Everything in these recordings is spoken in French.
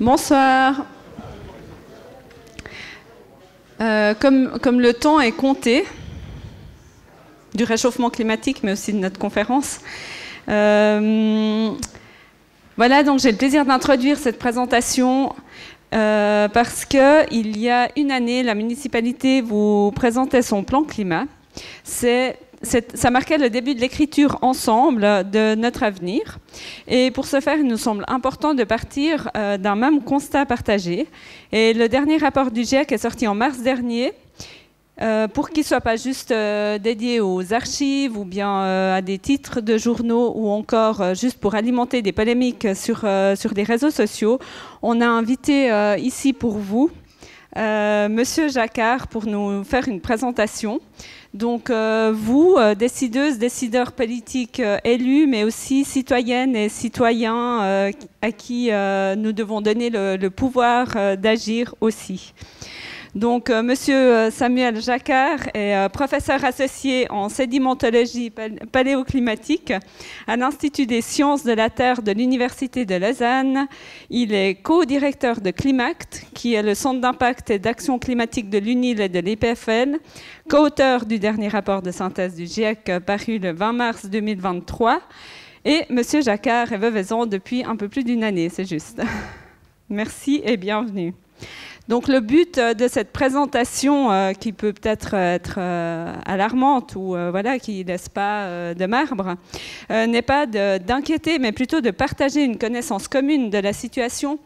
Bonsoir. Euh, comme, le temps est compté, du réchauffement climatique, mais aussi de notre conférence, euh, voilà, donc j'ai le plaisir d'introduire cette présentation euh, parce qu'il y a une année, la municipalité vous présentait son plan climat. C'est ça marquait le début de l'écriture ensemble de notre avenir. Et pour ce faire, il nous semble important de partir euh, d'un même constat partagé. Et le dernier rapport du GIEC est sorti en mars dernier. Euh, pour qu'il ne soit pas juste euh, dédié aux archives ou bien à des titres de journaux ou encore juste pour alimenter des polémiques sur, sur des réseaux sociaux, on a invité ici pour vous Monsieur Jacquard pour nous faire une présentation. Donc euh, vous, euh, décideuses, décideurs politiques euh, élus, mais aussi citoyennes et citoyens à qui nous devons donner le pouvoir d'agir aussi. Donc, euh, Monsieur euh, Samuel Jacquard est euh, professeur associé en sédimentologie paléoclimatique à l'Institut des sciences de la Terre de l'Université de Lausanne. Il est co-directeur de Climact, qui est le centre d'impact et d'action climatique de l'UNIL et de l'EPFL, co-auteur du dernier rapport de synthèse du GIEC paru le 20 mars 2023. Et Monsieur Jacquard est veuvaison depuis un peu plus d'une année, c'est juste. Merci et bienvenue. Donc le but euh, de cette présentation, euh, qui peut peut-être être euh, alarmante ou voilà, qui laisse pas de marbre, n'est pas d'inquiéter, mais plutôt de partager une connaissance commune de la situation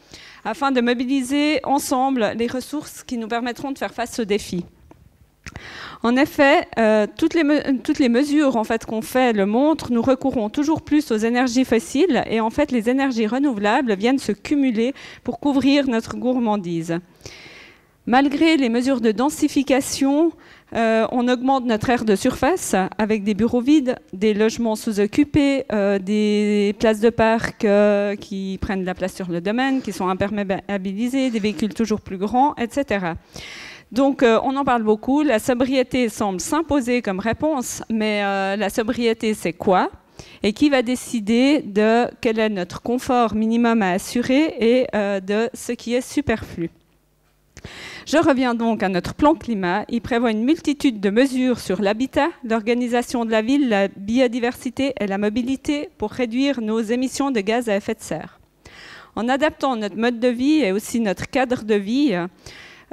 afin de mobiliser ensemble les ressources qui nous permettront de faire face aux défis. En effet, toutes, les mesures qu'on fait le montrent, nous recourons toujours plus aux énergies fossiles et en fait les énergies renouvelables viennent se cumuler pour couvrir notre gourmandise. Malgré les mesures de densification, euh, on augmente notre aire de surface avec des bureaux vides, des logements sous-occupés, euh, des places de parc qui prennent de la place sur le domaine, qui sont imperméabilisées, des véhicules toujours plus grands, etc. Donc, euh, on en parle beaucoup. La sobriété semble s'imposer comme réponse, mais euh, la sobriété, c'est quoi? Et qui va décider de quel est notre confort minimum à assurer et euh, de ce qui est superflu? Je reviens donc à notre plan climat. Il prévoit une multitude de mesures sur l'habitat, l'organisation de la ville, la biodiversité et la mobilité pour réduire nos émissions de gaz à effet de serre. En adaptant notre mode de vie et aussi notre cadre de vie,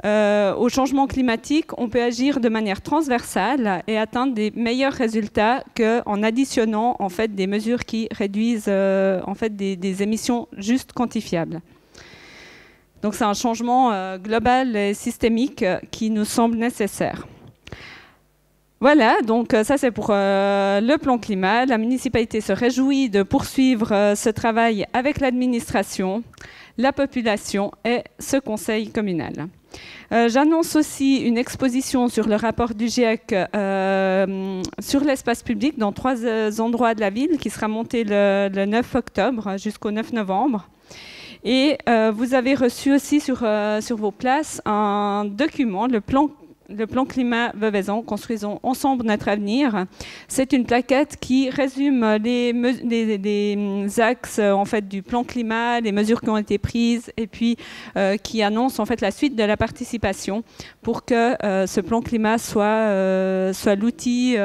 euh, au changement climatique, on peut agir de manière transversale et atteindre des meilleurs résultats qu'en additionnant en fait, des mesures qui réduisent euh, en fait, des, émissions juste quantifiables. Donc c'est un changement euh, global et systémique qui nous semble nécessaire. Voilà, donc ça c'est pour le plan climat. La municipalité se réjouit de poursuivre ce travail avec l'administration, la population et ce conseil communal. Euh, j'annonce aussi une exposition sur le rapport du GIEC euh, sur l'espace public dans trois euh, endroits de la ville qui sera monté le, 9 octobre jusqu'au 9 novembre. Et vous avez reçu aussi sur, sur vos places un document, le plan le plan climat Veuvaison, construisons ensemble notre avenir. C'est une plaquette qui résume les, axes en fait du plan climat, les mesures qui ont été prises et puis euh, qui annonce en fait la suite de la participation pour que euh, ce plan climat soit, euh, soit l'outil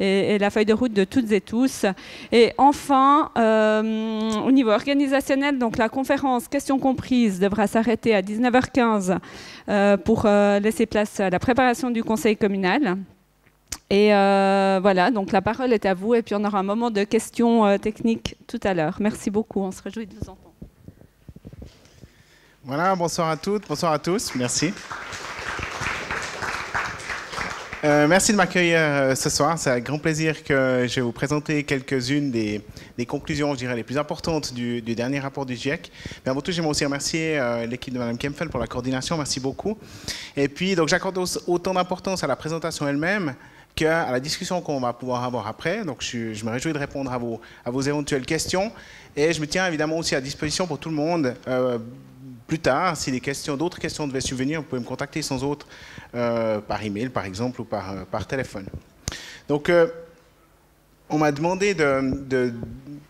et, la feuille de route de toutes et tous. Et enfin, au niveau organisationnel, donc la conférence questions comprises devra s'arrêter à 19h15 pour laisser place à la préparation du conseil communal. Et euh, voilà, donc la parole est à vous et puis on aura un moment de questions euh, techniques tout à l'heure. Merci beaucoup, on se réjouit de vous entendre. Voilà, bonsoir à toutes, bonsoir à tous, merci. Euh, merci de m'accueillir euh, ce soir. C'est un grand plaisir que je vais vous présenter quelques-unes des, conclusions, je dirais, les plus importantes du, dernier rapport du GIEC. Mais avant tout, j'aimerais aussi remercier euh, l'équipe de Mme Kempfel pour la coordination. Merci beaucoup. Et puis, donc, j'accorde autant d'importance à la présentation elle-même qu'à la discussion qu'on va pouvoir avoir après. Donc, je, me réjouis de répondre à vos, à vos éventuelles questions. Et je me tiens évidemment aussi à disposition pour tout le monde plus tard, si des questions, d'autres questions devaient subvenir, vous pouvez me contacter sans autre euh, par email, par exemple, ou par, euh, par téléphone. Donc, euh, on m'a demandé de,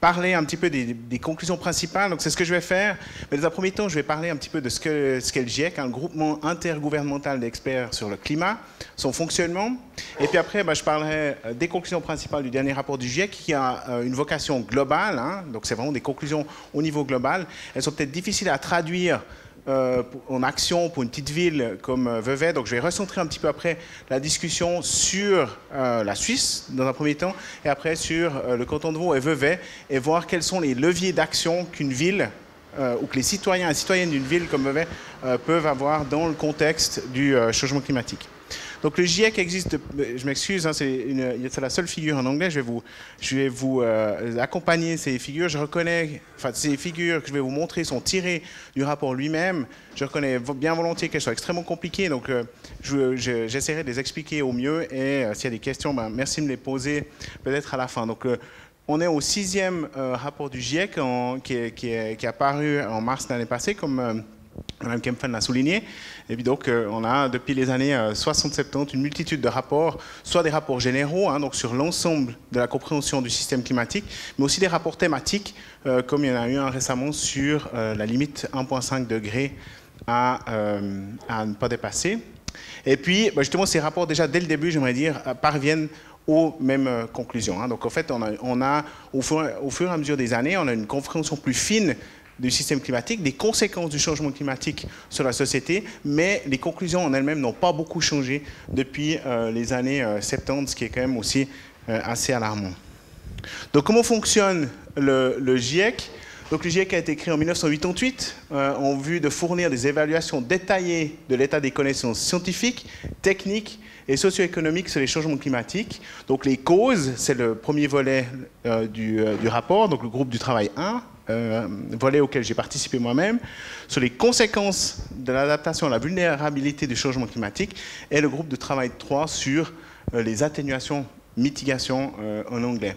parler un petit peu des, conclusions principales. Donc, c'est ce que je vais faire. Mais dans un premier temps, je vais parler un petit peu de ce qu'est le GIEC, un groupement intergouvernemental d'experts sur le climat, son fonctionnement. Et puis après, bah, je parlerai euh, des conclusions principales du dernier rapport du GIEC, qui a euh, une vocation globale. Hein. donc, c'est vraiment des conclusions au niveau global. Elles sont peut-être difficiles à traduire euh, en action pour une petite ville comme euh, Vevey. Donc je vais recentrer un petit peu après la discussion sur euh, la Suisse dans un premier temps et après sur le canton de Vaud et Vevey et voir quels sont les leviers d'action qu'une ville ou que les citoyens et citoyennes d'une ville comme Vevey peuvent avoir dans le contexte du changement climatique. Donc le GIEC existe, je m'excuse, hein, c'est la seule figure en anglais, je vais vous, euh, accompagner ces figures. Je reconnais, enfin ces figures que je vais vous montrer sont tirées du rapport lui-même. Je reconnais bien volontiers qu'elles sont extrêmement compliquées, donc euh, j'essaierai de les expliquer au mieux et euh, s'il y a des questions, ben, merci de me les poser peut-être à la fin. Donc on est au sixième rapport du GIEC qui, est, qui, est, qui, est, apparu en mars de l'année passée comme Mme Kempfen l'a souligné. Et puis donc, euh, on a depuis les années 60-70 euh, une multitude de rapports, soit des rapports généraux, hein, donc sur l'ensemble de la compréhension du système climatique, mais aussi des rapports thématiques, euh, comme il y en a eu un récemment sur la limite 1,5 degré à, ne pas dépasser. Et puis, bah, justement, ces rapports, déjà dès le début, j'aimerais dire, parviennent aux mêmes conclusions. Hein. Donc en fait, on a, au, fur, et à mesure des années, on a une compréhension plus fine du système climatique, des conséquences du changement climatique sur la société, mais les conclusions en elles-mêmes n'ont pas beaucoup changé depuis euh, les années 70, euh, ce qui est quand même aussi euh, assez alarmant. Donc comment fonctionne le, GIEC donc, le GIEC a été créé en 1988 en vue de fournir des évaluations détaillées de l'état des connaissances scientifiques, techniques et socio-économiques sur les changements climatiques. Donc les causes, c'est le premier volet du, du, rapport, donc le groupe du travail 1, euh, volet auquel j'ai participé moi-même, sur les conséquences de l'adaptation à la vulnérabilité du changement climatique, et le groupe de travail 3 sur euh, les atténuations, mitigations euh, en anglais.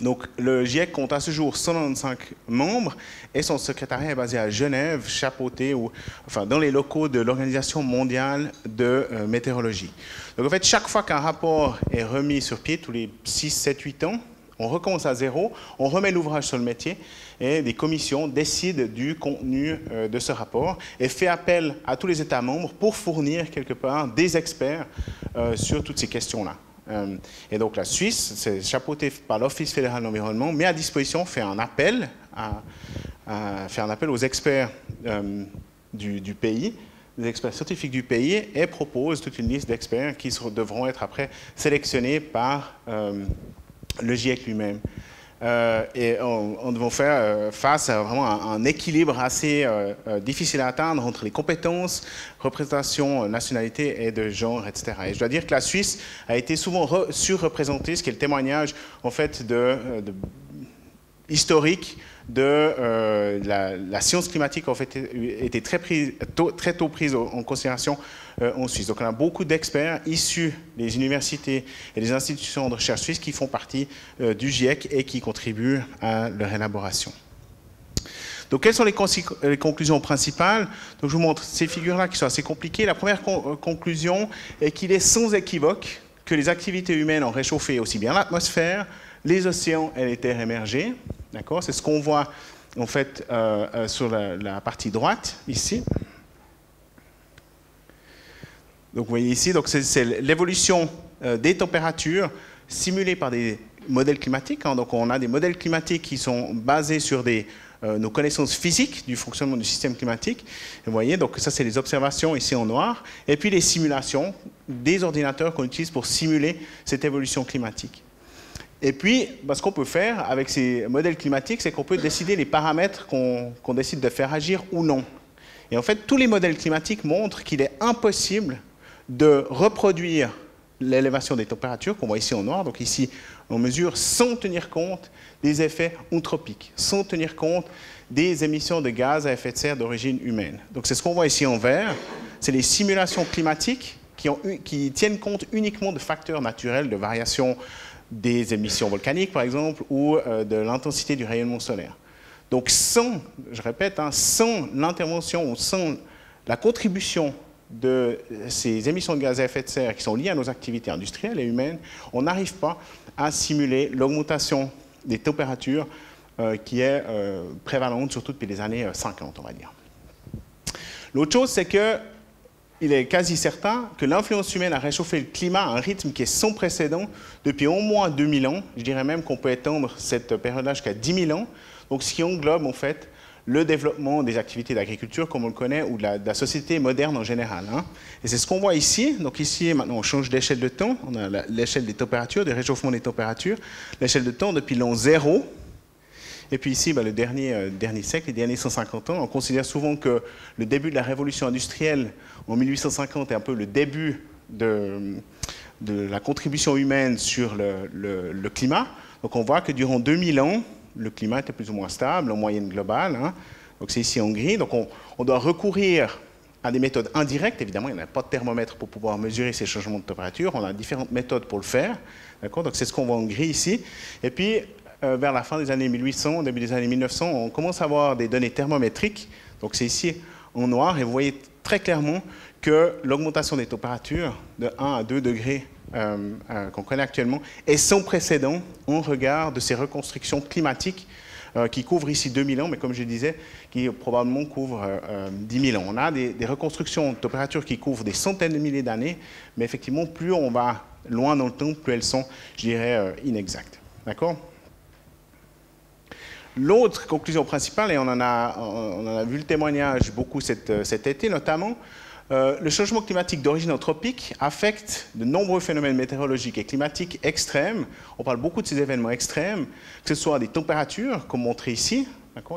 Donc, le GIEC compte à ce jour 195 membres et son secrétariat est basé à Genève, chapeauté ou, enfin, dans les locaux de l'Organisation mondiale de météorologie. Donc, en fait, chaque fois qu'un rapport est remis sur pied, tous les 6, 7, 8 ans, on recommence à zéro, on remet l'ouvrage sur le métier et des commissions décident du contenu euh, de ce rapport et fait appel à tous les États membres pour fournir quelque part des experts euh, sur toutes ces questions-là. Euh, et donc la Suisse, c'est chapeauté par l'Office fédéral de l'environnement, met à disposition, fait un appel, à, un appel aux experts du, du, pays, des experts scientifiques du pays, et propose toute une liste d'experts qui devront être après sélectionnés par le GIEC lui-même. Euh, et on, devons faire euh, face à vraiment un, équilibre assez euh, difficile à atteindre entre les compétences, représentation, nationalité et de genre, etc. Et je dois dire que la Suisse a été souvent surreprésentée, ce qui est le témoignage en fait de historique de euh, la, science climatique fait était très, très tôt prise en considération euh, en Suisse. Donc on a beaucoup d'experts issus des universités et des institutions de recherche suisses qui font partie euh, du GIEC et qui contribuent à leur élaboration. Donc, quelles sont les, conclusions principales? Donc, je vous montre ces figures-là qui sont assez compliquées. La première conclusion est qu'il est sans équivoque que les activités humaines ont réchauffé aussi bien l'atmosphère, les océans et les terres émergées. D'accord? C'est ce qu'on voit en fait euh, euh, sur la, partie droite ici. Donc vous voyez ici, c'est l'évolution euh, des températures simulées par des modèles climatiques. Hein. Donc on a des modèles climatiques qui sont basés sur des, nos connaissances physiques du fonctionnement du système climatique. vous voyez, donc ça c'est les observations ici en noir, et puis les simulations des ordinateurs qu'on utilise pour simuler cette évolution climatique. Et puis, bah, ce qu'on peut faire avec ces modèles climatiques, c'est qu'on peut décider les paramètres qu'on décide de faire agir ou non. Et en fait, tous les modèles climatiques montrent qu'il est impossible de reproduire l'élévation des températures qu'on voit ici en noir. Donc ici, on mesure sans tenir compte des effets ontropiques, sans tenir compte des émissions de gaz à effet de serre d'origine humaine. Donc c'est ce qu'on voit ici en vert. C'est les simulations climatiques qui, qui, tiennent compte uniquement de facteurs naturels de variation des émissions volcaniques, par exemple, ou euh, de l'intensité du rayonnement solaire. Donc sans, je répète, hein, sans l'intervention ou sans la contribution de ces émissions de gaz à effet de serre qui sont liées à nos activités industrielles et humaines, on n'arrive pas à simuler l'augmentation des températures euh, qui est euh, prévalente, surtout depuis les années 50, on va dire. L'autre chose, c'est que il est quasi certain que l'influence humaine a réchauffé le climat à un rythme qui est sans précédent depuis au moins 2000 ans. Je dirais même qu'on peut étendre cette période-là jusqu'à 10 000 ans. Donc, ce qui englobe en fait le développement des activités d'agriculture comme on le connaît ou de la, société moderne en général. Hein. Et c'est ce qu'on voit ici. Donc ici, maintenant, on change d'échelle de temps. On a l'échelle des températures, des réchauffements des températures. L'échelle de temps depuis l'an zéro. Et puis ici, bah, le dernier, euh, dernier siècle, les derniers 150 ans. On considère souvent que le début de la révolution industrielle en 1850 est un peu le début de, la contribution humaine sur le, climat. Donc on voit que durant 2000 ans, le climat était plus ou moins stable en moyenne globale. Hein. Donc c'est ici en gris. Donc on, doit recourir à des méthodes indirectes. Évidemment, il n'y a pas de thermomètre pour pouvoir mesurer ces changements de température. On a différentes méthodes pour le faire. Donc c'est ce qu'on voit en gris ici. Et puis, euh, vers la fin des années 1800, début des années 1900, on commence à avoir des données thermométriques. Donc c'est ici en noir. Et vous voyez très clairement que l'augmentation des températures de 1 à 2 degrés euh, euh, qu'on connaît actuellement est sans précédent en regard de ces reconstructions climatiques qui couvrent ici 2000 ans, mais comme je disais, qui probablement couvrent 10 000 ans. On a des, reconstructions de température qui couvrent des centaines de milliers d'années, mais effectivement, plus on va loin dans le temps, plus elles sont, je dirais, inexactes. D'accord? L'autre conclusion principale, et on en, a, vu le témoignage beaucoup cet, été notamment, euh, le changement climatique d'origine anthropique affecte de nombreux phénomènes météorologiques et climatiques extrêmes. On parle beaucoup de ces événements extrêmes, que ce soit des températures, comme montré ici.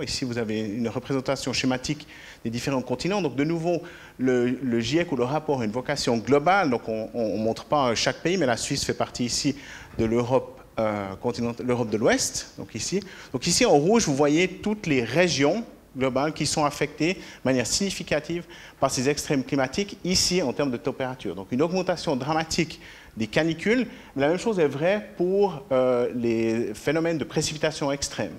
Ici, vous avez une représentation schématique des différents continents. Donc, de nouveau, le, GIEC ou le rapport a une vocation globale. Donc, on ne montre pas chaque pays, mais la Suisse fait partie ici de l'Europe euh, l'Europe de l'Ouest, donc ici. Donc ici, en rouge, vous voyez toutes les régions globales qui sont affectées de manière significative par ces extrêmes climatiques, ici en termes de température. Donc une augmentation dramatique des canicules. La même chose est vraie pour euh, les phénomènes de précipitation extrême.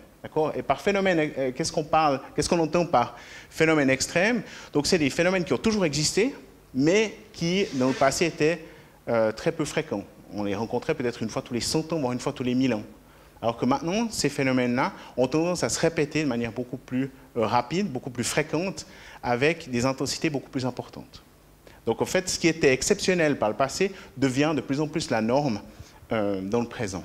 Et par phénomène, euh, qu'est-ce qu'on parle, qu'est-ce qu'on entend par phénomène extrême? Donc c'est des phénomènes qui ont toujours existé, mais qui dans le passé étaient très peu fréquents. On les rencontrait peut-être une fois tous les 100 ans, voire une fois tous les 1000 ans. Alors que maintenant, ces phénomènes-là ont tendance à se répéter de manière beaucoup plus euh, rapide, beaucoup plus fréquente, avec des intensités beaucoup plus importantes. Donc en fait, ce qui était exceptionnel par le passé devient de plus en plus la norme euh, dans le présent.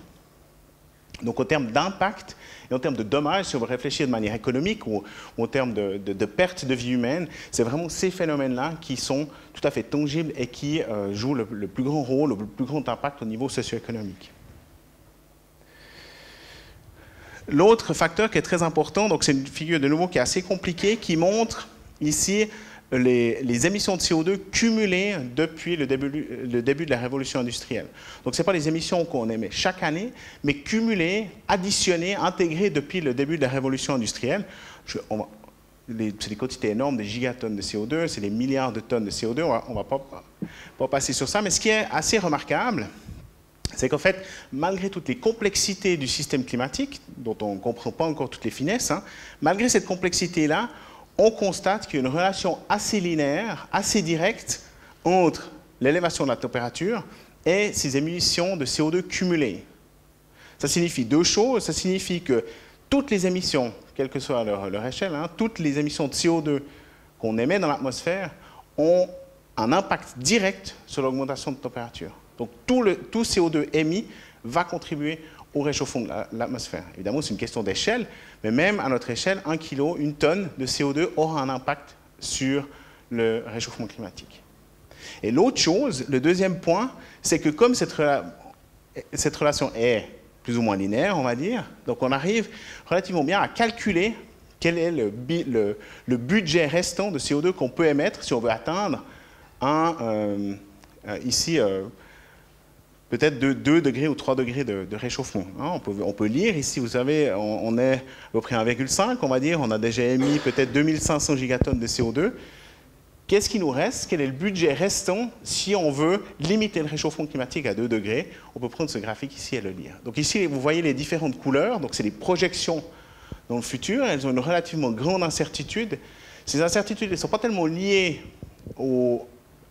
Donc en termes d'impact et en termes de dommages, si on veut réfléchir de manière économique ou, en termes de, de, perte de vie humaine, c'est vraiment ces phénomènes-là qui sont tout à fait tangibles et qui euh, jouent le, le, plus grand rôle, le plus grand impact au niveau socio-économique. L'autre facteur qui est très important, donc c'est une figure de nouveau qui est assez compliquée, qui montre ici les, émissions de CO2 cumulées depuis le début, de la révolution industrielle. Donc ce n'est pas les émissions qu'on émet chaque année, mais cumulées, additionnées, intégrées depuis le début de la révolution industrielle. c'est des quantités énormes, des gigatonnes de CO2, c'est des milliards de tonnes de CO2, on ne va, pas, pas passer sur ça, mais ce qui est assez remarquable, c'est qu'en fait, malgré toutes les complexités du système climatique, dont on ne comprend pas encore toutes les finesses, hein, malgré cette complexité-là, on constate qu'il y a une relation assez linéaire, assez directe entre l'élévation de la température et ces émissions de CO2 cumulées. Ça signifie deux choses. Ça signifie que toutes les émissions, quelle que soit leur, échelle, hein, toutes les émissions de CO2 qu'on émet dans l'atmosphère ont un impact direct sur l'augmentation de température. Donc tout, le, tout CO2 émis va contribuer au réchauffement de l'atmosphère. Évidemment, c'est une question d'échelle, mais même à notre échelle, un kilo, une tonne de CO2 aura un impact sur le réchauffement climatique. Et l'autre chose, le deuxième point, c'est que comme cette, cette relation est plus ou moins linéaire, on va dire, donc on arrive relativement bien à calculer quel est le, budget restant de CO2 qu'on peut émettre si on veut atteindre un, euh, euh, ici, euh, peut-être de 2 degrés ou 3 degrés de, réchauffement. Hein. on, peut, lire ici, vous savez, on, est à peu près 1,5, on va dire, on a déjà émis peut-être 2500 gigatonnes de CO2. Qu'est-ce qui nous reste? Quel est le budget restant si on veut limiter le réchauffement climatique à 2 degrés? On peut prendre ce graphique ici et le lire. Donc ici, vous voyez les différentes couleurs, donc c'est des projections dans le futur, elles ont une relativement grande incertitude. Ces incertitudes ne sont pas tellement liées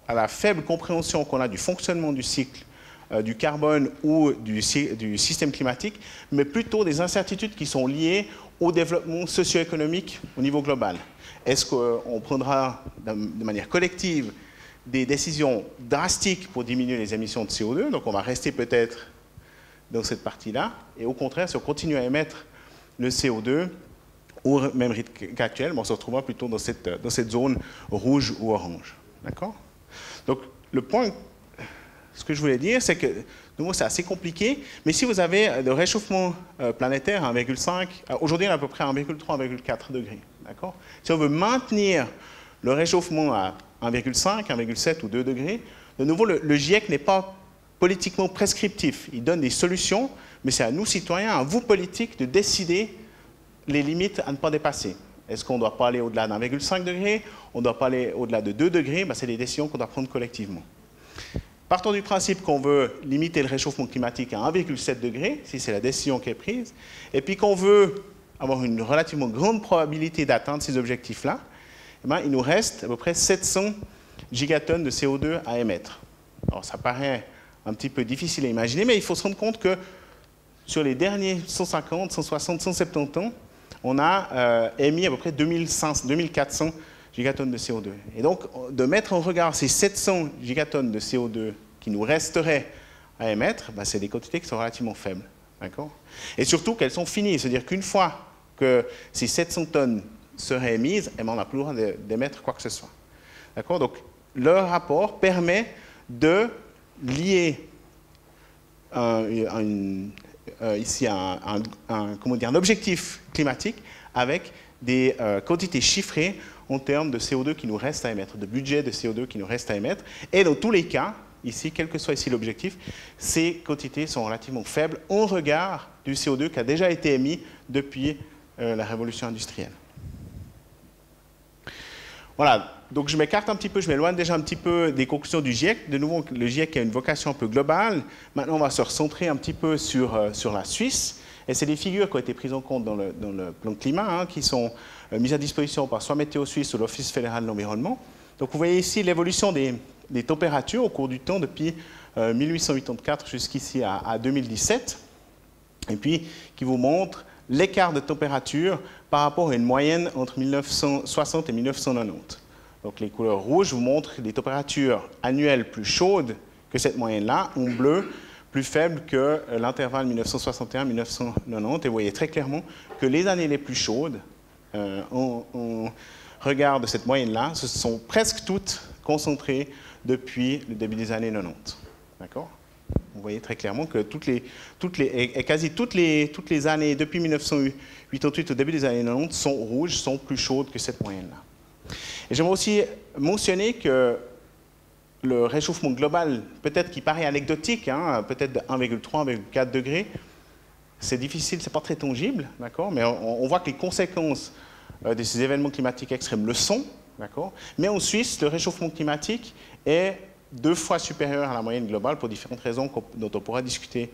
à la faible compréhension qu'on a du fonctionnement du cycle euh, du carbone ou du, système climatique, mais plutôt des incertitudes qui sont liées au développement socio-économique au niveau global. Est-ce qu'on prendra de manière collective des décisions drastiques pour diminuer les émissions de CO2, donc on va rester peut-être dans cette partie-là, et au contraire, si on continue à émettre le CO2 au même rythme qu'actuel, on se retrouvera plutôt dans cette, dans cette zone rouge ou orange. D'accord? Donc le point ce que je voulais dire, c'est que, de nouveau, c'est assez compliqué, mais si vous avez le réchauffement euh, planétaire à 1,5, euh, aujourd'hui on est à peu près à 1,3, 1,4 degrés, d'accord? Si on veut maintenir le réchauffement à 1,5, 1,7 ou 2 degrés, de nouveau, le, GIEC n'est pas politiquement prescriptif. Il donne des solutions, mais c'est à nous, citoyens, à vous, politiques, de décider les limites à ne pas dépasser. Est-ce qu'on ne doit pas aller au-delà d'1,5 degré On ne doit pas aller au-delà de 2 degrés? Ben, C'est des décisions qu'on doit prendre collectivement. Partons du principe qu'on veut limiter le réchauffement climatique à 1,7 degré, si c'est la décision qui est prise, et puis qu'on veut avoir une relativement grande probabilité d'atteindre ces objectifs-là, eh ben, il nous reste à peu près 700 gigatonnes de CO2 à émettre. Alors ça paraît un petit peu difficile à imaginer, mais il faut se rendre compte que sur les derniers 150, 160, 170 ans, on a euh, émis à peu près 2500, 2400 gigatonnes de CO2. Et donc, de mettre en regard ces 700 gigatonnes de CO2 qui nous resteraient à émettre, ben, c'est des quantités qui sont relativement faibles. Et surtout qu'elles sont finies. C'est-à-dire qu'une fois que ces 700 tonnes seraient émises, eh ben, on n'a plus le droit d'émettre quoi que ce soit. Donc, le rapport permet de lier un, ici un objectif climatique avec des euh, quantités chiffrées en termes de CO2 qui nous reste à émettre, de budget de CO2 qui nous reste à émettre. Et dans tous les cas, ici, quel que soit ici l'objectif, ces quantités sont relativement faibles en regard du CO2 qui a déjà été émis depuis euh, la révolution industrielle. Voilà, donc je m'écarte un petit peu, je m'éloigne déjà un petit peu des conclusions du GIEC. De nouveau, le GIEC a une vocation un peu globale. Maintenant, on va se recentrer un petit peu sur, euh, sur la Suisse. Et c'est des figures qui ont été prises en compte dans le, plan climat, hein, qui sont euh, mises à disposition par soit Météo Suisse ou l'Office fédéral de l'environnement. Donc vous voyez ici l'évolution des, des, températures au cours du temps depuis 1884 euh, jusqu'ici à, à 2017, et puis qui vous montre l'écart de température par rapport à une moyenne entre 1960 et 1990. Donc les couleurs rouges vous montrent les températures annuelles plus chaudes que cette moyenne-là, en bleu plus faible que euh, l'intervalle 1961-1990. Et vous voyez très clairement que les années les plus chaudes, euh, on, regarde cette moyenne-là, ce sont presque toutes concentrées depuis le début des années 90. D'accord? Vous voyez très clairement que toutes les, toutes les, et quasi toutes les, toutes les années depuis 1988 au début des années 90 sont rouges, sont plus chaudes que cette moyenne-là. Et j'aimerais aussi mentionner que le réchauffement global, peut-être qui paraît anecdotique, hein, peut-être de 1,3, 1,4 degrés, c'est difficile, c'est pas très tangible, d'accord, mais on, voit que les conséquences euh, de ces événements climatiques extrêmes le sont, d'accord. Mais en Suisse, le réchauffement climatique est deux fois supérieur à la moyenne globale pour différentes raisons dont on pourra discuter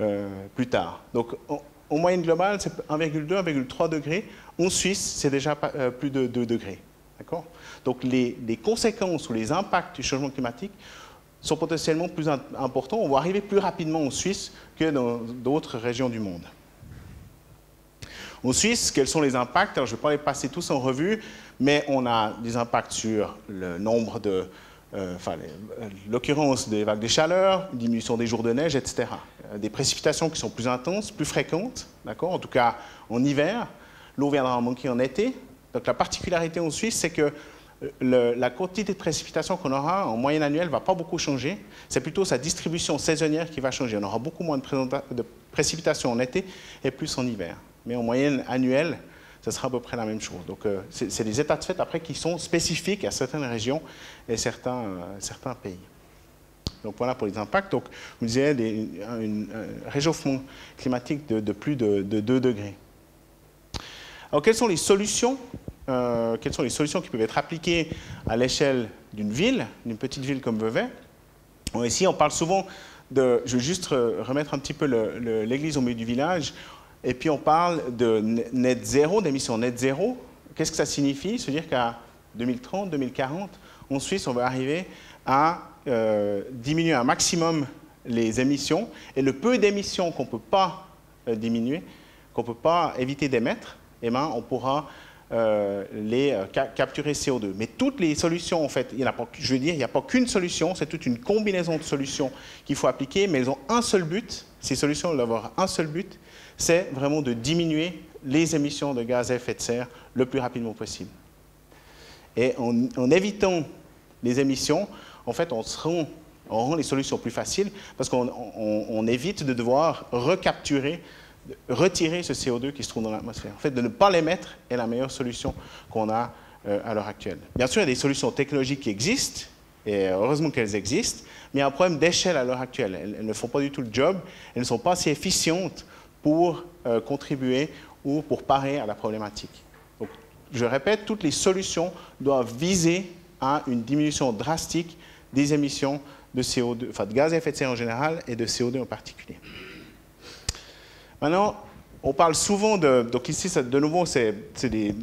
euh, plus tard. Donc, en, moyenne globale, c'est 1,2, 1,3 degrés. En Suisse, c'est déjà euh, plus de 2 degrés. Donc les, conséquences ou les impacts du changement climatique sont potentiellement plus importants. On va arriver plus rapidement en Suisse que dans d'autres régions du monde. En Suisse, quels sont les impacts? Je ne vais pas les passer tous en revue, mais on a des impacts sur le nombre de, euh, enfin, euh, l'occurrence des vagues de chaleur, diminution des jours de neige, etc. Euh, des précipitations qui sont plus intenses, plus fréquentes, d'accord? En tout cas, en hiver, l'eau viendra en manquer en été, donc la particularité en Suisse, c'est que euh, la quantité de précipitations qu'on aura en moyenne annuelle ne va pas beaucoup changer. C'est plutôt sa distribution saisonnière qui va changer. On aura beaucoup moins de, précipitations en été et plus en hiver. Mais en moyenne annuelle, ce sera à peu près la même chose. Donc euh, c'est des états de fait après qui sont spécifiques à certaines régions et certains, euh, pays. Donc voilà pour les impacts. Donc vous disiez un, réchauffement climatique de, plus de, de 2 degrés. Alors, quelles sont les solutions euh, Quelles sont les solutions qui peuvent être appliquées à l'échelle d'une ville, d'une petite ville comme Vevey? Ici, on parle souvent de. Je vais juste remettre un petit peu l'église au milieu du village. Et puis, on parle de net zéro, d'émissions net zéro. Qu'est-ce que ça signifie? Se dire qu'à 2030, 2040, en Suisse, on va arriver à euh, diminuer un maximum les émissions. Et le peu d'émissions qu'on ne peut pas euh, diminuer, qu'on ne peut pas éviter d'émettre, eh ben, on pourra euh, les capturer CO2. Mais toutes les solutions, en fait, il a pas, je veux dire, il n'y a pas qu'une solution, c'est toute une combinaison de solutions qu'il faut appliquer, mais elles ont un seul but, ces solutions doivent avoir un seul but, c'est vraiment de diminuer les émissions de gaz à effet de serre le plus rapidement possible. Et en, évitant les émissions, en fait, on, rend les solutions plus faciles parce qu'on évite de devoir recapturer, retirer ce CO2 qui se trouve dans l'atmosphère. En fait, de ne pas l'émettre est la meilleure solution qu'on a euh, à l'heure actuelle. Bien sûr, il y a des solutions technologiques qui existent, et heureusement qu'elles existent, mais il y a un problème d'échelle à l'heure actuelle. Elles, ne font pas du tout le job, elles ne sont pas assez efficientes pour euh, contribuer ou pour parer à la problématique. Donc, je répète, toutes les solutions doivent viser à une diminution drastique des émissions de CO2, enfin de gaz à effet de serre en général et de CO2 en particulier. Maintenant, on parle souvent de. Donc, ici, de nouveau, c'est des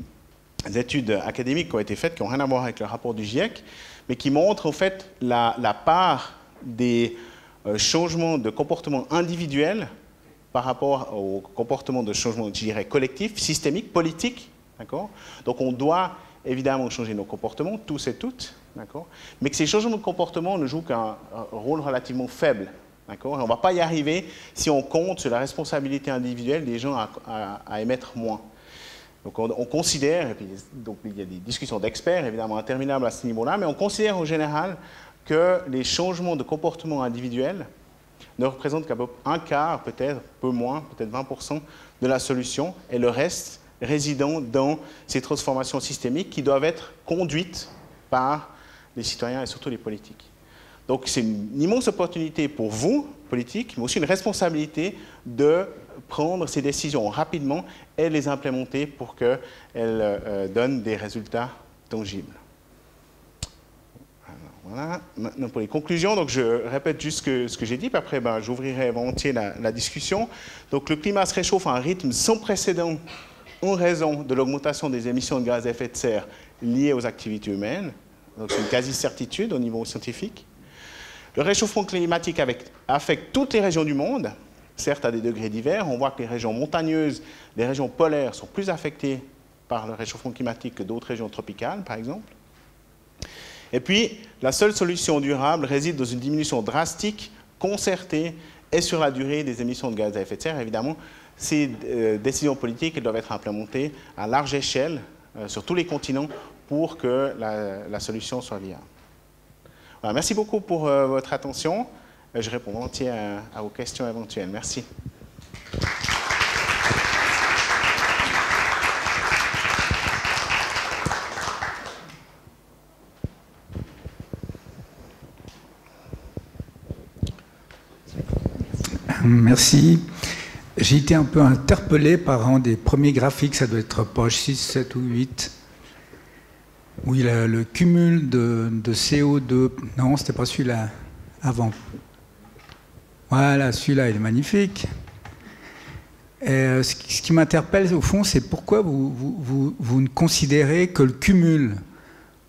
études académiques qui ont été faites, qui n'ont rien à voir avec le rapport du GIEC, mais qui montrent en fait la, part des euh, changements de comportement individuel par rapport au comportement de changement, je dirais, collectif, systémique, politique. Donc on doit évidemment changer nos comportements, tous et toutes, mais que ces changements de comportement ne jouent qu'un rôle relativement faible. On ne va pas y arriver si on compte sur la responsabilité individuelle des gens à, émettre moins. Donc on, considère, et puis donc il y a des discussions d'experts évidemment interminables à ce niveau-là, mais on considère en général que les changements de comportement individuel ne représente qu'un quart, peut-être, peu moins, peut-être 20% de la solution, et le reste résidant dans ces transformations systémiques qui doivent être conduites par les citoyens et surtout les politiques. Donc c'est une immense opportunité pour vous, politiques, mais aussi une responsabilité de prendre ces décisions rapidement et les implémenter pour qu'elles euh, donnent des résultats tangibles. Voilà. Maintenant pour les conclusions, donc je répète juste ce que j'ai dit, puis après ben, j'ouvrirai volontiers la, la, discussion. Donc le climat se réchauffe à un rythme sans précédent en raison de l'augmentation des émissions de gaz à effet de serre liées aux activités humaines. Donc c'est une quasi-certitude au niveau scientifique. Le réchauffement climatique affecte toutes les régions du monde, certes à des degrés divers. On voit que les régions montagneuses, les régions polaires sont plus affectées par le réchauffement climatique que d'autres régions tropicales, par exemple. Et puis, la seule solution durable réside dans une diminution drastique, concertée et sur la durée des émissions de gaz à effet de serre. Évidemment, ces euh, décisions politiques doivent être implémentées à large échelle euh, sur tous les continents pour que la, solution soit viable. Merci beaucoup pour euh, votre attention. Je réponds volontiers à vos questions éventuelles. Merci. Merci. J'ai été un peu interpellé par un des premiers graphiques, ça doit être page 6, 7 ou 8, où il a le cumul de, CO2. Non, c'était pas celui-là, avant. Voilà, celui-là, il est magnifique. Et ce qui m'interpelle au fond, c'est pourquoi vous, ne considérez que le cumul?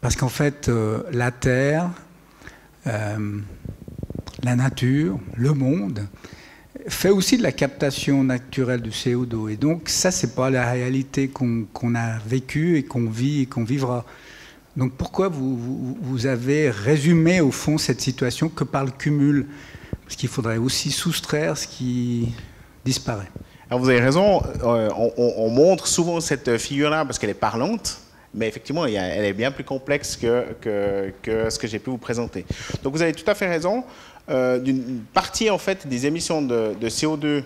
Parce qu'en fait, euh, la Terre, euh, la nature, le monde, fait aussi de la captation naturelle du CO2. Et donc ça, c'est pas la réalité qu'on a vécue et qu'on vit et qu'on vivra. Donc pourquoi vous, avez résumé au fond cette situation que par le cumul? Parce qu'il faudrait aussi soustraire ce qui disparaît. Alors vous avez raison, euh, on, montre souvent cette figure-là parce qu'elle est parlante, mais effectivement, elle est bien plus complexe que ce que j'ai pu vous présenter. Donc vous avez tout à fait raison. Euh, d'une partie en fait des émissions de, CO2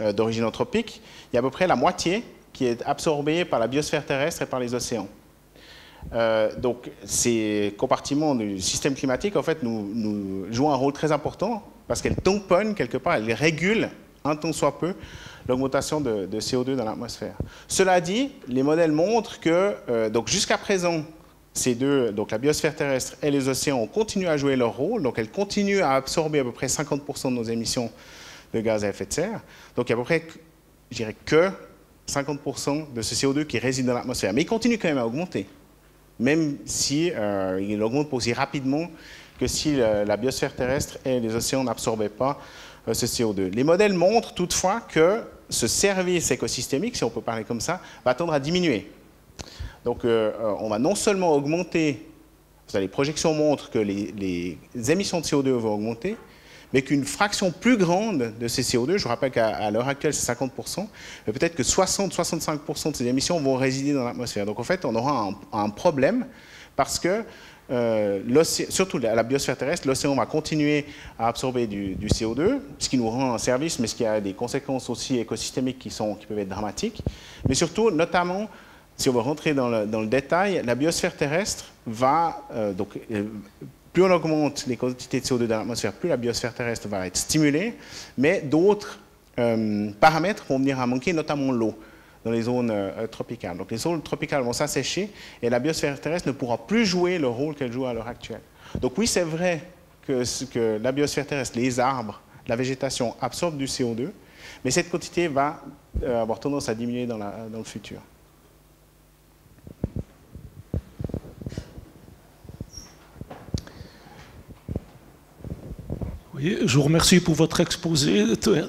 euh, d'origine anthropique, il y a à peu près la moitié qui est absorbée par la biosphère terrestre et par les océans. Euh, donc ces compartiments du système climatique en fait nous, jouent un rôle très important parce qu'elles tamponnent quelque part, elles régulent un tant soit peu l'augmentation de, CO2 dans l'atmosphère. Cela dit, les modèles montrent que donc jusqu'à présent ces deux, donc la biosphère terrestre et les océans, ont continué à jouer leur rôle. Donc elles continuent à absorber à peu près 50% de nos émissions de gaz à effet de serre. Donc il y a à peu près, je dirais que 50% de ce CO2 qui réside dans l'atmosphère. Mais il continue quand même à augmenter, même si euh, il augmente aussi rapidement que si la biosphère terrestre et les océans n'absorbaient pas ce CO2. Les modèles montrent toutefois que ce service écosystémique, si on peut parler comme ça, va tendre à diminuer. Donc on va non seulement augmenter, les projections montrent que les, les émissions de CO2 vont augmenter, mais qu'une fraction plus grande de ces CO2, je vous rappelle qu'à l'heure actuelle c'est 50%, mais peut-être que 60-65% de ces émissions vont résider dans l'atmosphère. Donc en fait, on aura un, problème parce que euh, surtout la, biosphère terrestre, l'océan va continuer à absorber du, CO2, ce qui nous rend un service, mais ce qui a des conséquences aussi écosystémiques qui, sont, qui peuvent être dramatiques. Mais surtout, notamment, si on veut rentrer dans le, détail, la biosphère terrestre va, euh, donc, euh, plus on augmente les quantités de CO2 dans l'atmosphère, plus la biosphère terrestre va être stimulée, mais d'autres euh, paramètres vont venir à manquer, notamment l'eau dans les zones euh, tropicales. Donc les zones tropicales vont s'assécher et la biosphère terrestre ne pourra plus jouer le rôle qu'elle joue à l'heure actuelle. Donc oui, c'est vrai que, la biosphère terrestre, les arbres, la végétation absorbent du CO2, mais cette quantité va euh, avoir tendance à diminuer dans le futur. Je vous remercie pour votre exposé,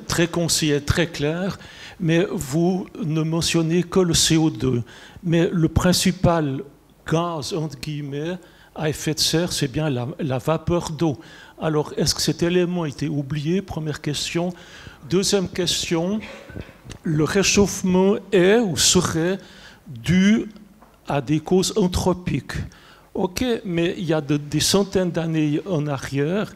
très concis et très clair, mais vous ne mentionnez que le CO2. Mais le principal gaz, entre guillemets, à effet de serre, c'est bien la, vapeur d'eau. Alors, est-ce que cet élément a été oublié? Première question. Deuxième question, le réchauffement est ou serait dû à des causes anthropiques. OK, mais il y a des centaines d'années en arrière,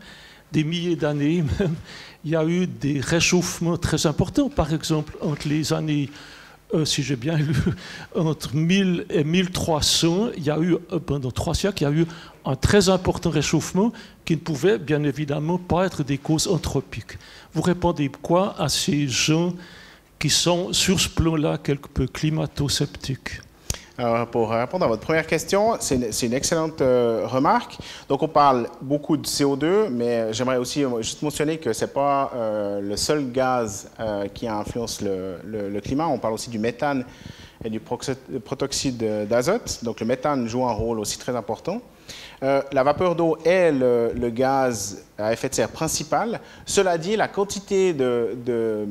des milliers d'années même, il y a eu des réchauffements très importants. Par exemple, entre les années, euh, si j'ai bien lu, entre 1000 et 1300, il y a eu, euh, pendant trois siècles, il y a eu un très important réchauffement qui ne pouvait bien évidemment pas être des causes anthropiques. Vous répondez quoi à ces gens qui sont sur ce plan-là quelque peu climato-sceptiques? Pour répondre à votre première question, c'est une, excellente euh, remarque. Donc, on parle beaucoup de CO2, mais j'aimerais aussi euh, juste mentionner que ce n'est pas euh, le seul gaz qui influence le, climat. On parle aussi du méthane et du protoxyde d'azote. Donc, le méthane joue un rôle aussi très important. la vapeur d'eau est le, gaz à effet de serre principal. Cela dit, la quantité de,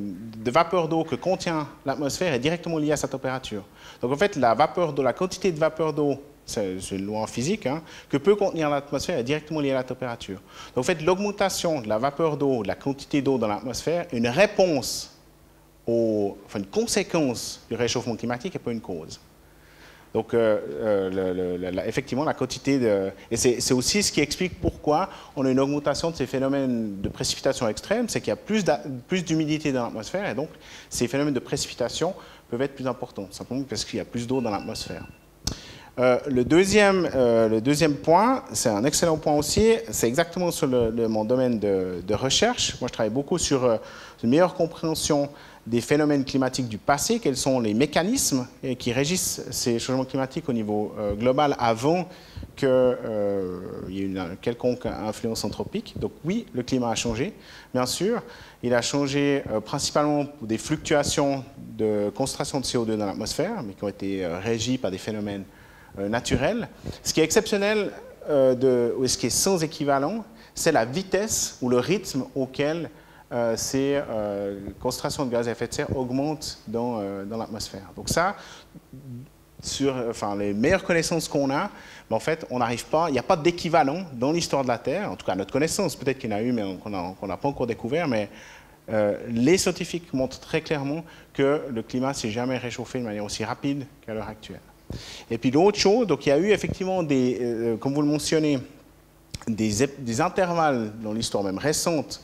vapeur d'eau que contient l'atmosphère est directement liée à sa température. Donc en fait, la vapeur la quantité de vapeur d'eau, c'est une loi en physique, hein, que peut contenir l'atmosphère est directement liée à la température. Donc en fait, l'augmentation de la vapeur d'eau, de la quantité d'eau dans l'atmosphère, une réponse, une conséquence du réchauffement climatique et pas une cause. Donc, euh, euh, effectivement, la quantité de... Et c'est aussi ce qui explique pourquoi on a une augmentation de ces phénomènes de précipitation extrême, c'est qu'il y a plus d'humidité dans l'atmosphère, et donc ces phénomènes de précipitation peuvent être plus importants, simplement parce qu'il y a plus d'eau dans l'atmosphère. Euh, le, deuxième, point, c'est un excellent point aussi, c'est exactement sur mon domaine de, recherche. Moi, je travaille beaucoup sur une meilleure compréhension des phénomènes climatiques du passé, quels sont les mécanismes qui régissent ces changements climatiques au niveau global avant qu'il y ait une quelconque influence anthropique. Donc oui, le climat a changé, bien sûr. Il a changé principalement pour des fluctuations de concentration de CO2 dans l'atmosphère, mais qui ont été régies par des phénomènes euh, naturel. Ce qui est exceptionnel, euh, ou ce qui est sans équivalent, c'est la vitesse ou le rythme auquel euh, ces concentrations de gaz à effet de serre augmentent dans, dans l'atmosphère. Donc ça, sur enfin, les meilleures connaissances qu'on a, ben, en fait, on n'arrive pas, il n'y a pas d'équivalent dans l'histoire de la Terre, en tout cas notre connaissance, peut-être qu'il y en a eu, mais qu'on n'a pas encore découvert, mais les scientifiques montrent très clairement que le climat s'est jamais réchauffé de manière aussi rapide qu'à l'heure actuelle. Et puis l'autre chose, donc il y a eu effectivement des, euh, comme vous le mentionnez, des, intervalles dans l'histoire même récente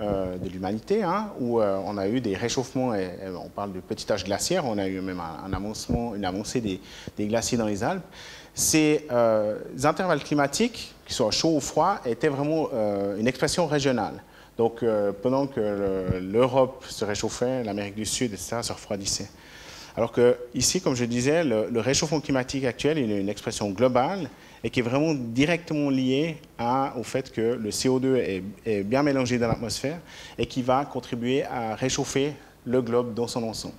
euh, de l'humanité, hein, où euh, on a eu des réchauffements, et, on parle du petit âge glaciaire, on a eu même un, avancement, une avancée des, glaciers dans les Alpes. Ces intervalles climatiques, qu'ils soient chauds ou froids, étaient vraiment une expression régionale. Donc pendant que l'Europe se réchauffait, l'Amérique du Sud, etc., se refroidissait. Alors que ici, comme je disais, le, réchauffement climatique actuel est une, expression globale et qui est vraiment directement liée au fait que le CO2 est, bien mélangé dans l'atmosphère et qui va contribuer à réchauffer le globe dans son ensemble.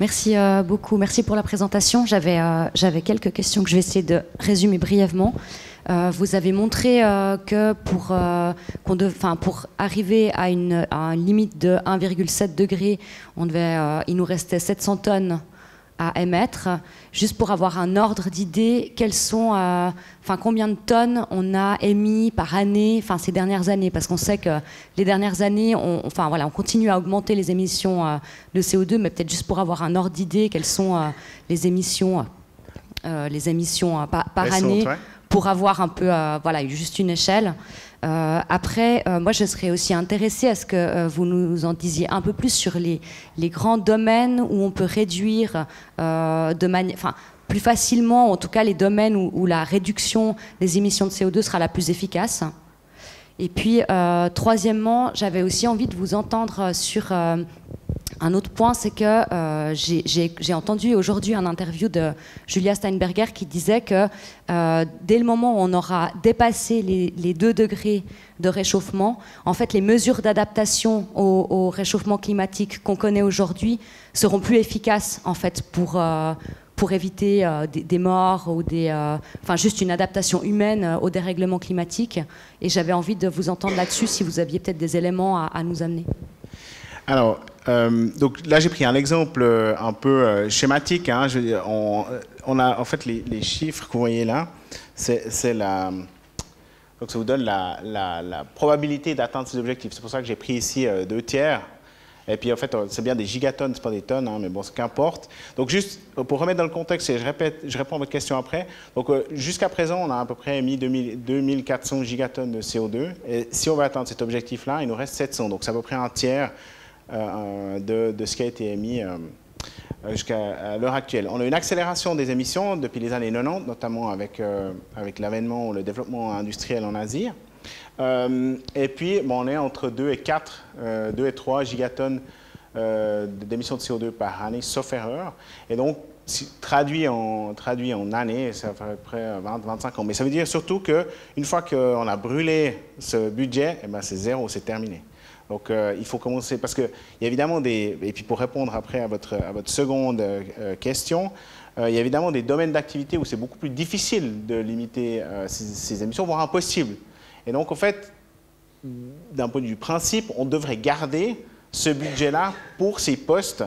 Merci euh, beaucoup. Merci pour la présentation. Euh, j'avais quelques questions que je vais essayer de résumer brièvement. Euh, vous avez montré euh, que pour, euh, qu'on dev- enfin, pour arriver à une, à une limite de 1,7 degré, on devait, il nous restait 700 tonnes à émettre. Juste pour avoir un ordre d'idée, quels sont, euh, enfin, combien de tonnes on a émis par année, enfin, ces dernières années, parce qu'on sait que les dernières années, on, enfin, voilà, on continue à augmenter les émissions euh, de CO2, mais peut-être juste pour avoir un ordre d'idée, quelles sont euh, les émissions, les émissions par, année ouais. Pour avoir un peu, euh, voilà, juste une échelle. Euh, après, euh, moi, je serais aussi intéressée à ce que vous nous en disiez un peu plus sur les, les grands domaines où on peut réduire de manière, enfin, plus facilement, en tout cas, les domaines où, la réduction des émissions de CO2 sera la plus efficace. Et puis, troisièmement, j'avais aussi envie de vous entendre sur un autre point, c'est que euh, j'ai- entendu aujourd'hui un interview de Julia Steinberger qui disait que euh, dès le moment où on aura dépassé les, les 2 degrés de réchauffement, en fait, les mesures d'adaptation au, au réchauffement climatique qu'on connaît aujourd'hui seront plus efficaces en fait pour euh, pour éviter des, morts ou des, enfin juste une adaptation humaine au dérèglement climatique. Et j'avais envie de vous entendre là-dessus si vous aviez peut-être des éléments à, à nous amener. Alors, euh, donc là j'ai pris un exemple euh, un peu euh, schématique. hein. On, a en fait les, chiffres que vous voyez là, c'est donc ça vous donne la, la- la probabilité d'atteindre ces objectifs. C'est pour ça que j'ai pris ici euh, deux tiers. Et puis en fait, c'est bien des gigatonnes, c'est pas des tonnes, hein, mais bon, c'est qu'importe. Donc juste pour remettre dans le contexte, et je réponds à votre question après. Donc jusqu'à présent, on a à peu près émis 2000 2400 gigatonnes de CO2. Et si on veut atteindre cet objectif-là, il nous reste 700. Donc c'est à peu près un tiers de, de ce qui a été émis euh, jusqu'à l'heure actuelle. On a une accélération des émissions depuis les années 90, notamment avec, euh, avec l'avènement ou le développement industriel en Asie. Euh, et puis, bon, on est entre 2 et 4, euh, 2 et 3 gigatonnes euh, d'émissions de CO2 par année, sauf erreur. Et donc, traduit en, traduit en années, ça fait à peu près 20-25 ans. Mais ça veut dire surtout qu'une fois qu'on a brûlé ce budget, eh ben, c'est zéro, c'est terminé. Donc euh, il faut commencer, parce qu'il y a évidemment des, et puis pour répondre après à votre, à votre seconde euh, euh, question, il y a évidemment des domaines d'activité où c'est beaucoup plus difficile de limiter ces, ces émissions, voire impossible. Et donc en fait, d'un point de vue principe, on devrait garder ce budget-là pour ces postes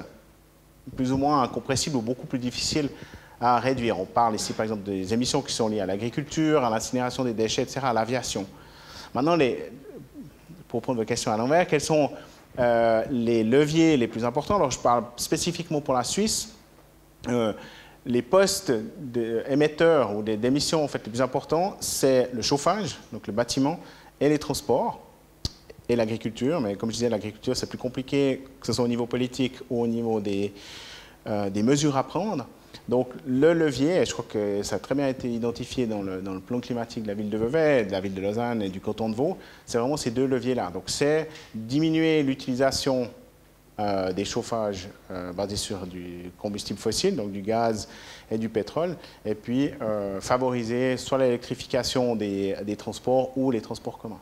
plus ou moins incompressibles ou beaucoup plus difficiles à réduire. On parle ici par exemple des émissions qui sont liées à l'agriculture, à l'incinération des déchets, etc., à l'aviation. Maintenant, les, pour prendre vos questions à l'envers, quels sont euh, les leviers les plus importants? Alors, je parle spécifiquement pour la Suisse. Euh, les postes émetteurs ou des d'émissions en fait, les plus importants, c'est le chauffage, donc le bâtiment, et les transports, et l'agriculture. Mais comme je disais, l'agriculture, c'est plus compliqué, que ce soit au niveau politique ou au niveau des, euh, des mesures à prendre. Donc le levier, et je crois que ça a très bien été identifié dans le, plan climatique de la ville de Vevey, de la ville de Lausanne et du canton de Vaud, c'est vraiment ces deux leviers-là. Donc c'est diminuer l'utilisation euh, des chauffages euh, basés sur du combustible fossile, donc du gaz et du pétrole, et puis euh, favoriser soit l'électrification des, des transports ou les transports communs.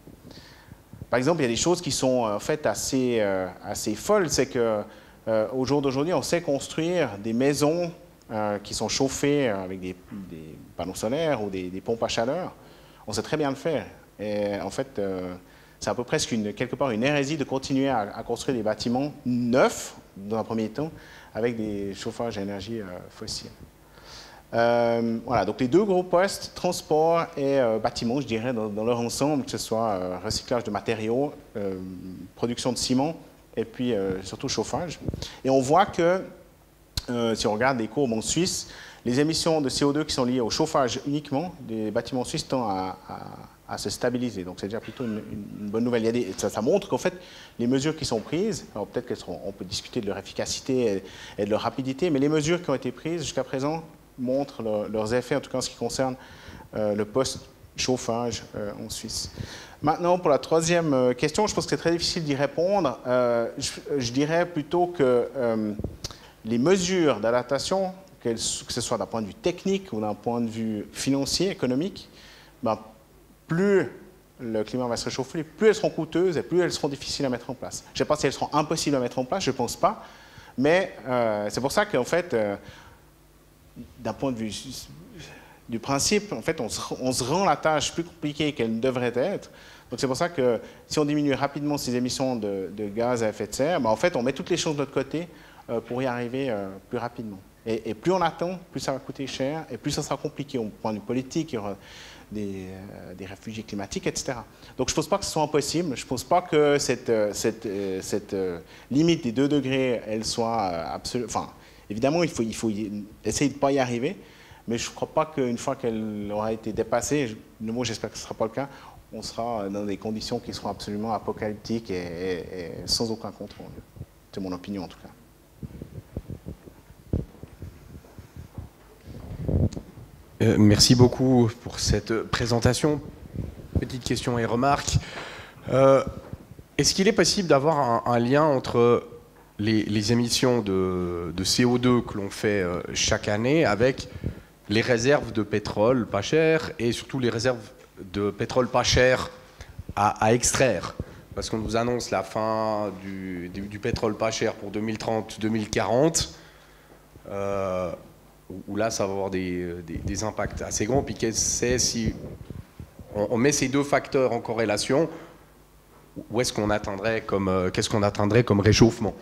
Par exemple, il y a des choses qui sont en fait assez, assez folles, c'est que au jour d'aujourd'hui, on sait construire des maisons euh, qui sont chauffées avec des, panneaux solaires ou des, pompes à chaleur. On sait très bien le faire. Et en fait, euh, c'est un peu presque une, quelque part une hérésie de continuer à, à construire des bâtiments neufs, dans un premier temps, avec des chauffages à énergie euh, fossile. Euh, voilà, donc les deux gros postes, transport et euh, bâtiment, je dirais, dans, leur ensemble, que ce soit euh, recyclage de matériaux, euh, production de ciment, et puis euh, surtout chauffage. Et on voit que, euh, si on regarde les courbes en Suisse, les émissions de CO2 qui sont liées au chauffage uniquement des bâtiments suisses tendent à, se stabiliser. Donc c'est déjà plutôt une, bonne nouvelle. Ça, montre qu'en fait, les mesures qui sont prises, alors peut-être qu'elles seront, on peut discuter de leur efficacité et, de leur rapidité, mais les mesures qui ont été prises jusqu'à présent montrent leur- leurs effets, en tout cas en ce qui concerne euh, le post-chauffage euh, en Suisse. Maintenant, pour la troisième question, je pense que c'est très difficile d'y répondre. Je, dirais plutôt que les mesures d'adaptation, que ce soit d'un point de vue technique ou d'un point de vue financier, économique, ben, plus le climat va se réchauffer, plus elles seront coûteuses et plus elles seront difficiles à mettre en place. Je ne sais pas si elles seront impossibles à mettre en place, je ne pense pas, Mais c'est pour ça qu'en fait, d'un point de vue du principe, en fait, on se, rend la tâche plus compliquée qu'elle ne devrait être. Donc c'est pour ça que si on diminue rapidement ces émissions de, gaz à effet de serre, ben, en fait, on met toutes les choses de notre côté euh, pour y arriver euh, plus rapidement. Et, plus on attend, plus ça va coûter cher, et plus ça sera compliqué au point de vue politique, il y aura des, euh, réfugiés climatiques, etc. Donc je ne pense pas que ce soit impossible, je ne pense pas que cette, limite des 2 degrés, elle soit absolument... Enfin, évidemment, il faut, essayer de ne pas y arriver, mais je ne crois pas qu'une fois qu'elle aura été dépassée, mot j'espère que ce ne sera pas le cas, on sera dans des conditions qui seront absolument apocalyptiques et sans aucun contrôle. C'est mon opinion en tout cas. Euh, merci beaucoup pour cette présentation. Petite question et remarque. Euh, est-ce qu'il est possible d'avoir un, lien entre les, émissions de, CO2 que l'on fait euh, chaque année avec les réserves de pétrole pas cher et surtout les réserves de pétrole pas cher à, extraire? Parce qu'on nous annonce la fin du, pétrole pas cher pour 2030-2040 où, là, ça va avoir des, impacts assez grands. Puis c'est si on, met ces deux facteurs en corrélation, où est-ce qu'on atteindrait comme euh, qu'est-ce qu'on atteindrait comme réchauffement?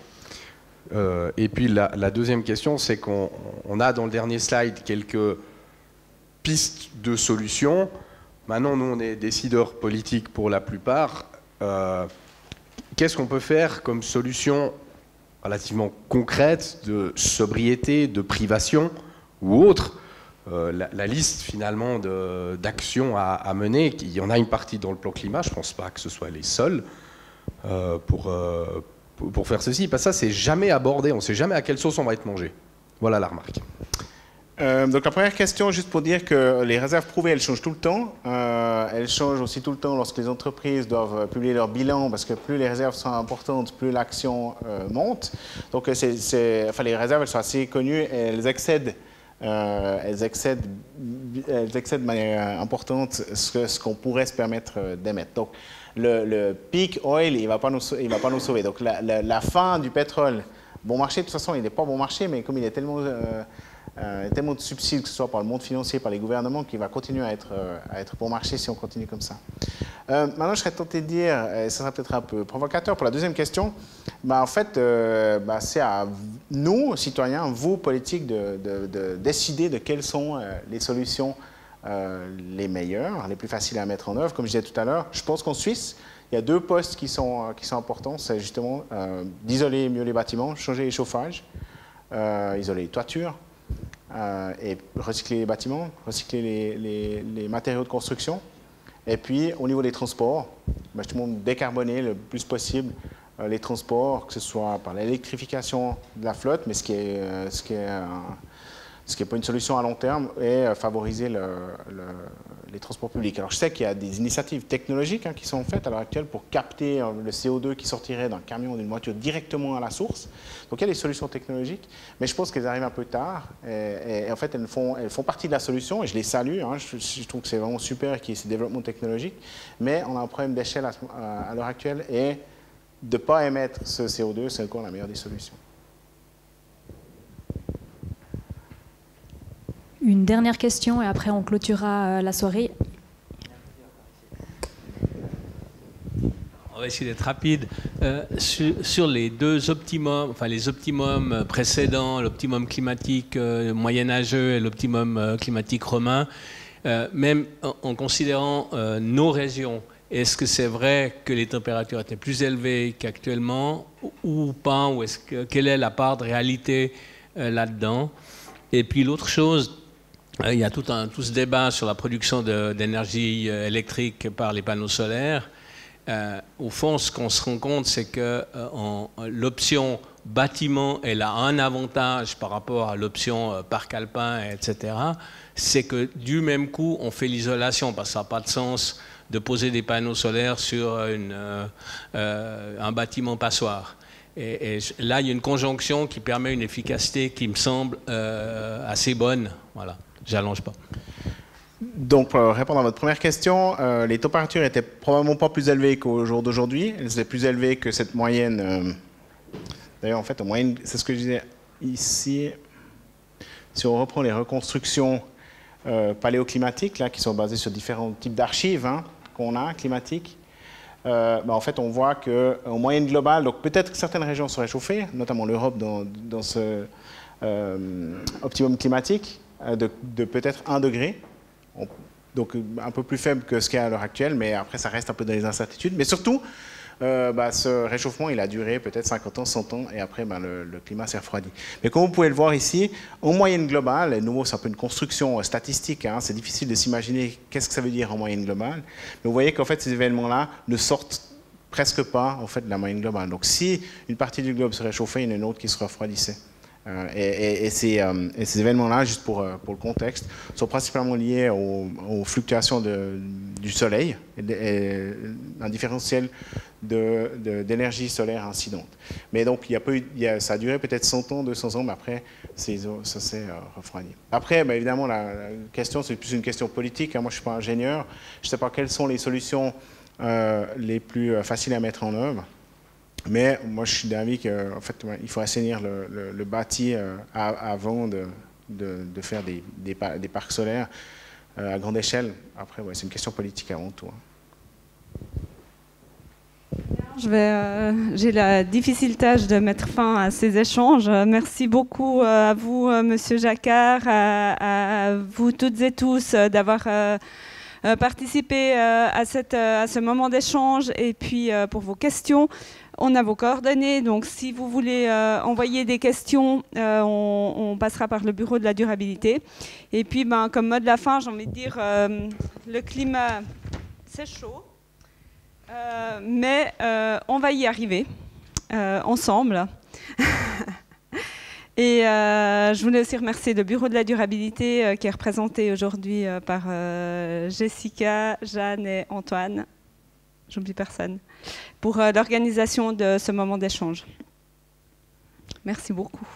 Euh, Et puis la, deuxième question, c'est qu'on a dans le dernier slide quelques pistes de solutions. Maintenant, nous, on est décideurs politiques pour la plupart. Euh, qu'est-ce qu'on peut faire comme solution relativement concrète de sobriété, de privation? Ou autres, euh, la, liste finalement d'actions à, mener, il y en a une partie dans le plan climat, je ne pense pas que ce soit les seuls euh, pour, euh, pour, faire ceci, parce que ça c'est jamais abordé, on ne sait jamais à quelle sauce on va être mangé. Voilà la remarque. donc la première question, juste pour dire que les réserves prouvées, elles changent tout le temps. elles changent aussi tout le temps lorsque les entreprises doivent publier leur bilan, parce que plus les réserves sont importantes, plus l'action monte. Donc les réserves, elles sont assez connues, elles excèdent euh, elles, excèdent, elles excèdent de manière importante ce, qu'on pourrait se permettre euh, d'émettre. Donc, le, peak oil, il ne va, pas nous, va pas nous sauver. Donc, la, fin du pétrole, bon marché, de toute façon, il n'est pas bon marché, mais comme il est tellement euh, euh, tellement de subsides, que ce soit par le monde financier, par les gouvernements, qui va continuer à être, euh, bon marché si on continue comme ça. Euh, maintenant, je serais tenté de dire, et ça sera peut-être un peu provocateur pour la deuxième question, bah, en fait, bah, c'est à nous, citoyens, vous, politiques, de, de, décider de quelles sont les solutions les meilleures, les plus faciles à mettre en œuvre. Comme je disais tout à l'heure, je pense qu'en Suisse, il y a deux postes qui sont importants. C'est justement d'isoler mieux les bâtiments, changer les chauffages, isoler les toitures, euh, et recycler les bâtiments, recycler les, matériaux de construction. Et puis, au niveau des transports, bah, justement, décarboner le plus possible euh, les transports, que ce soit par l'électrification de la flotte, mais ce qui est, euh, pas une solution à long terme, et favoriser le, les transports publics. Alors je sais qu'il y a des initiatives technologiques hein, qui sont faites à l'heure actuelle pour capter euh, le CO2 qui sortirait d'un camion ou d'une voiture directement à la source. Donc il y a des solutions technologiques, mais je pense qu'elles arrivent un peu tard. Et, en fait, elles font, elles font partie de la solution, et je les salue. Hein. je, trouve que c'est vraiment super qu'il y ait ces développements technologiques, mais on a un problème d'échelle à, à l'heure actuelle, et de ne pas émettre ce CO2, c'est encore la meilleure des solutions. Une dernière question et après on clôturera euh, la soirée. On va essayer d'être rapide. Euh, sur, les deux optimums, enfin les optimums précédents, l'optimum climatique euh, moyenâgeux et l'optimum climatique romain, même en, considérant nos régions, est-ce que c'est vrai que les températures étaient plus élevées qu'actuellement ou pas ou est-ce que, Quelle est la part de réalité là-dedans? Et puis l'autre chose, euh, il y a tout, ce débat sur la production d'énergie euh, électrique par les panneaux solaires. Euh, au fond, ce qu'on se rend compte, c'est que l'option bâtiment, elle a un avantage par rapport à l'option parc alpin, etc. C'est que du même coup, on fait l'isolation, parce que ça n'a pas de sens de poser des panneaux solaires sur un bâtiment passoire. Et, et, là, il y a une conjonction qui permet une efficacité qui me semble assez bonne. Voilà. J'allonge pas. Donc, pour répondre à votre première question, euh, les températures étaient probablement pas plus élevées qu'au jour d'aujourd'hui. Elles étaient plus élevées que cette moyenne D'ailleurs, en fait, en moyenne, c'est ce que je disais ici. Si on reprend les reconstructions euh, paléoclimatiques, là, qui sont basées sur différents types d'archives hein, qu'on a, climatiques, euh, bah, en fait, on voit qu'en moyenne globale, donc peut-être que certaines régions sont réchauffées, notamment l'Europe dans, ce euh, optimum climatique euh, de, de peut-être 1 degré. On- donc un peu plus faible que ce qu'il y a à l'heure actuelle, mais après ça reste un peu dans les incertitudes. Mais surtout, euh, bah, ce réchauffement, il a duré peut-être 50 ans, 100 ans, et après, bah, le, climat s'est refroidi. Mais comme vous pouvez le voir ici, en moyenne globale, et nouveau, c'est un peu une construction euh, statistique, hein, c'est difficile de s'imaginer qu'est-ce que ça veut dire en moyenne globale, mais vous voyez qu'en fait, ces événements-là ne sortent presque pas en fait, de la moyenne globale. Donc si une partie du globe se réchauffait, il y en a une autre qui se refroidissait. Euh, euh, et ces événements-là, juste pour, euh, pour le contexte, sont principalement liés aux, fluctuations du Soleil un différentiel d'énergie solaire incidente. Mais donc, ça a duré peut-être 100 ans, 200 ans, mais après, ça s'est refroidi. Après, bah, évidemment, la, question, c'est plus une question politique. hein. Moi, je ne suis pas ingénieur. Je ne sais pas quelles sont les solutions les plus faciles à mettre en œuvre. Mais moi, je suis d'avis qu'il en fait, il faut assainir le, bâti euh, avant de, faire des, des pa- des parcs solaires euh, à grande échelle. Après, c'est une question politique avant tout. hein. Euh, j'ai la difficile tâche de mettre fin à ces échanges. Merci beaucoup à vous, Monsieur Jacquard, à, vous toutes et tous d'avoir participé à, ce moment d'échange et puis pour vos questions. On a vos coordonnées, donc si vous voulez euh, envoyer des questions, euh, on, passera par le bureau de la durabilité. Et puis, ben, comme mot de la fin, j'ai envie de dire, euh, le climat, c'est chaud. Mais on va y arriver ensemble. Et je voulais aussi remercier le Bureau de la durabilité qui est représenté aujourd'hui par Jessica, Jeanne et Antoine j'oublie personne, pour euh, l'organisation de ce moment d'échange. Merci beaucoup.